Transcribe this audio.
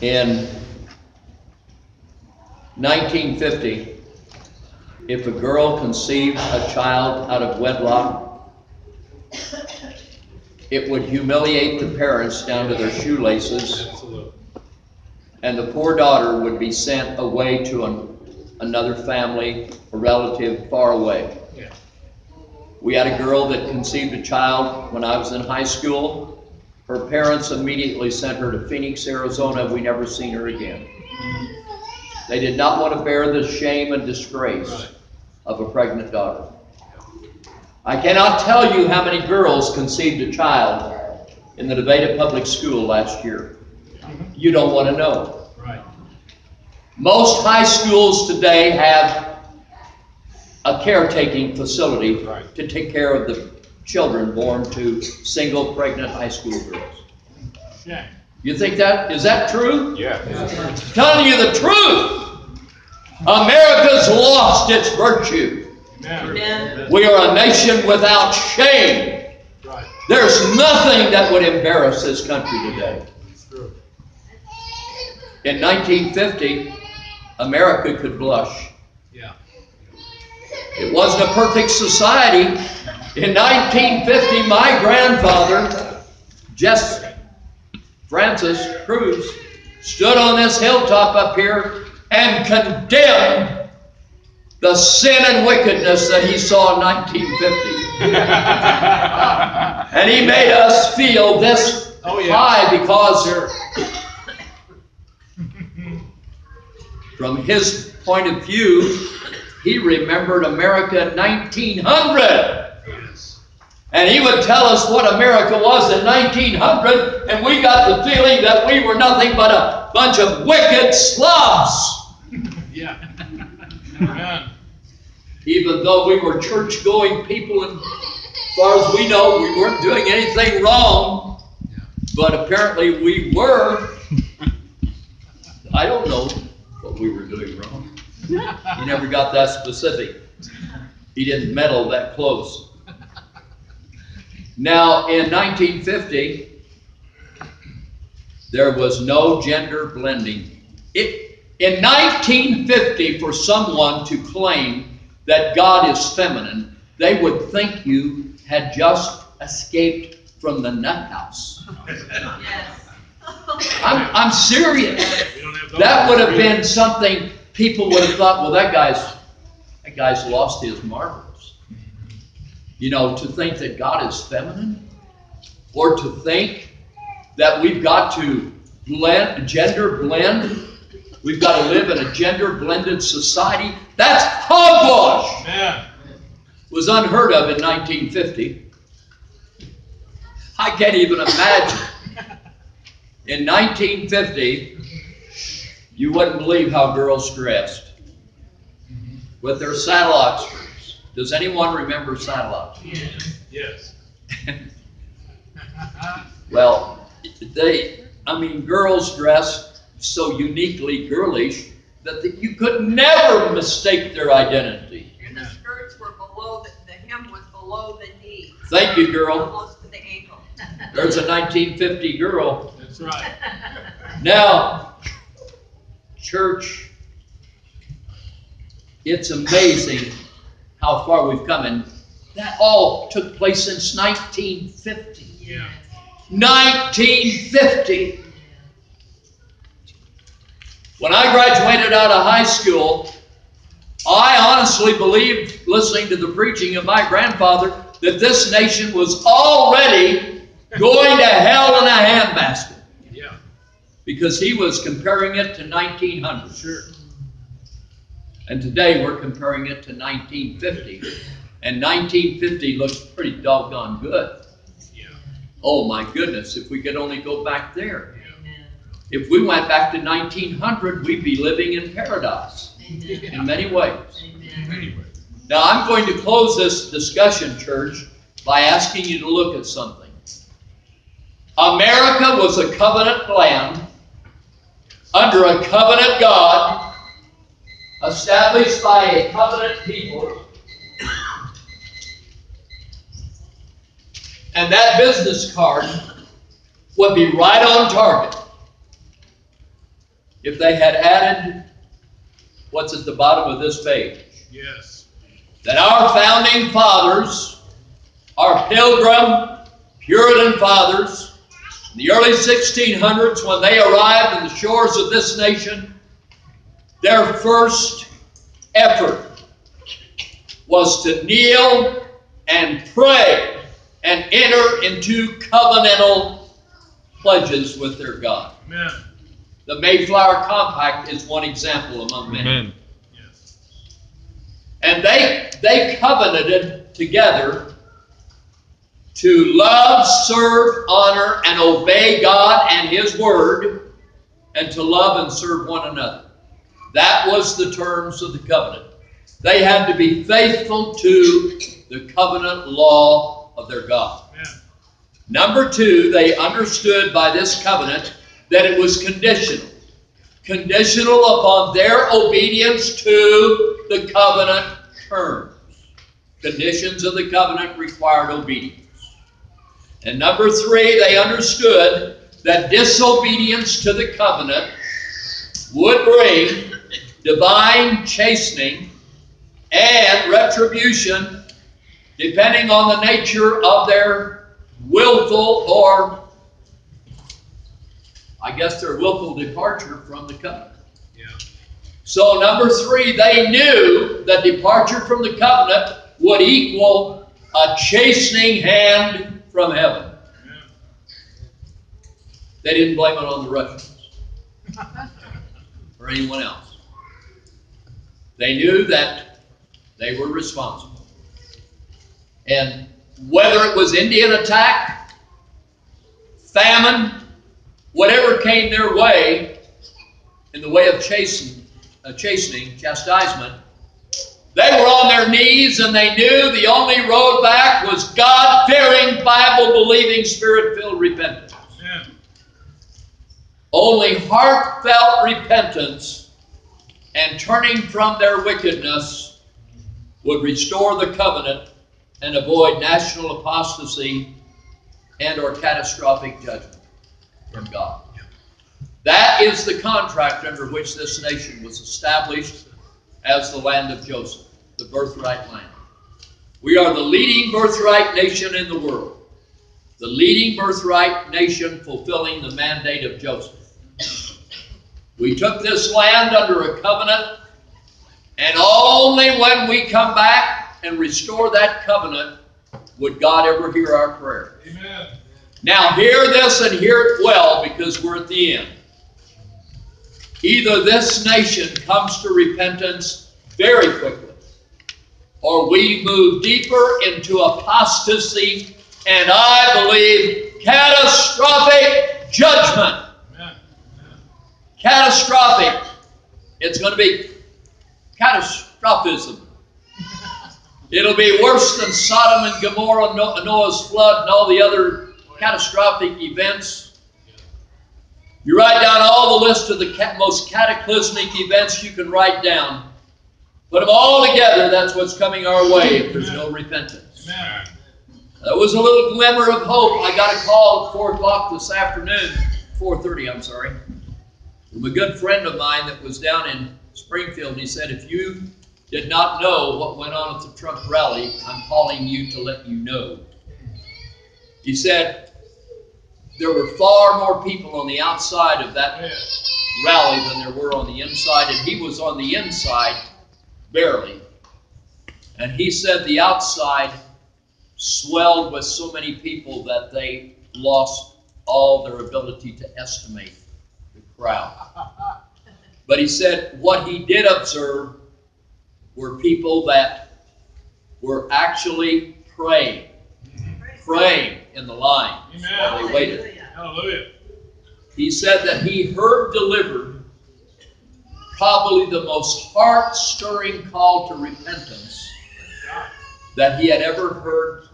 In 1950, if a girl conceived a child out of wedlock, it would humiliate the parents down to their shoelaces, and the poor daughter would be sent away to an, another family, a relative far away. We had a girl that conceived a child when I was in high school. Her parents immediately sent her to Phoenix, Arizona. We never seen her again. They did not want to bear the shame and disgrace of a pregnant daughter. I cannot tell you how many girls conceived a child in the Nevada Public School last year. You don't want to know. Right. Most high schools today have a caretaking facility to take care of the children born to single pregnant high school girls. Yeah. You think that, is that true? Yeah. Telling you the truth. America's lost its virtue. Amen. We are a nation without shame. Right. There's nothing that would embarrass this country today. It's true. In 1950, America could blush. Yeah. It wasn't a perfect society. In 1950, my grandfather, Jess Francis Cruz, stood on this hilltop up here and condemned the sin and wickedness that he saw in 1950. And he made us feel this Oh, yeah. high because from his point of view, he remembered America in 1900. And he would tell us what America was in 1900, and we got the feeling that we were nothing but a bunch of wicked slobs. Yeah. Amen. Even though we were church going people, and as far as we know, we weren't doing anything wrong, Yeah. but apparently we were. I don't know what we were doing wrong. He never got that specific. He didn't meddle that close. Now, in 1950, there was no gender blending. It, in 1950, for someone to claim that God is feminine, they would think you had just escaped from the nut house. Yes. I'm, I'm serious. We don't have those. That would have been something people would have thought, well, that guy's, that guy's lost his marbles. You know, to think that God is feminine, or to think that we've got to blend, gender blend, we've got to live in a gender blended society, that's hogwash! Was unheard of in 1950. I can't even imagine. In 1950, you wouldn't believe how girls dressed with their saddle. Does anyone remember saddle oxfords? Yes. Well, they, I mean, girls dressed so uniquely girlish that the, you could never mistake their identity. And the skirts were below, the, the hem was below the knee, Thank you, girl. almost to the ankle. There's a 1950 girl. That's right. Now, church, it's amazing how far we've come, and that all took place since 1950. Yeah. 1950. When I graduated out of high school, I honestly believed, listening to the preaching of my grandfather, that this nation was already going to hell in a handbasket Yeah. because he was comparing it to 1900. Sure. And today we're comparing it to 1950. And 1950 looks pretty doggone good. Yeah. Oh my goodness, if we could only go back there. Yeah. If we went back to 1900, we'd be living in paradise in many ways. Anyway. Now, I'm going to close this discussion, church, by asking you to look at something. America was a covenant land under a covenant God, established by a covenant people. And that business card would be right on target. if they had added what's at the bottom of this page. Yes. That our founding fathers, our pilgrim, Puritan fathers, in the early 1600s, when they arrived on the shores of this nation, their first effort was to kneel and pray and enter into covenantal pledges with their God. Amen. The Mayflower Compact is one example among many. Amen. Yes. And they they covenanted together to love, serve, honor, and obey God and His Word, and to love and serve one another. That was the terms of the covenant. They had to be faithful to the covenant law of their God. Amen. Number two, they understood by this covenant that it was conditional. Conditional upon their obedience to the covenant terms. Conditions of the covenant required obedience. And number three, they understood that disobedience to the covenant would bring divine chastening and retribution depending on the nature of their willful or I guess their willful departure from the covenant. Yeah. So number three, they knew that departure from the covenant would equal a chastening hand from heaven. Amen. They didn't blame it on the Russians or anyone else. They knew that they were responsible. And whether it was Indian attack, famine, whatever came their way in the way of chastening, uh, chastening, chastisement, they were on their knees and they knew the only road back was God fearing, Bible believing, spirit filled repentance. Amen. Only heartfelt repentance and turning from their wickedness would restore the covenant and avoid national apostasy and or catastrophic judgment from God. That is the contract under which this nation was established as the land of Joseph, the birthright land. We are the leading birthright nation in the world, the leading birthright nation fulfilling the mandate of Joseph. We took this land under a covenant, and only when we come back and restore that covenant would God ever hear our prayer. Amen. Now, hear this and hear it well because we're at the end. Either this nation comes to repentance very quickly, or we move deeper into apostasy and I believe catastrophic judgment. Catastrophic. It's going to be catastrophism. It'll be worse than Sodom and Gomorrah, Noah's flood, and all the other catastrophic events. You write down all the list of the most cataclysmic events you can write down. Put them all together, that's what's coming our way if there's no repentance. There was a little glimmer of hope. I got a call at 4 o'clock this afternoon, 4.30, I'm sorry, a good friend of mine that was down in Springfield. He said, if you did not know what went on at the Trump rally, I'm calling you to let you know. He said, there were far more people on the outside of that rally than there were on the inside, and he was on the inside barely. And he said the outside swelled with so many people that they lost all their ability to estimate crowd. But he said what he did observe were people that were actually praying, praying in the line while they waited. Hallelujah. He said that he heard delivered probably the most heart stirring call to repentance that he had ever heard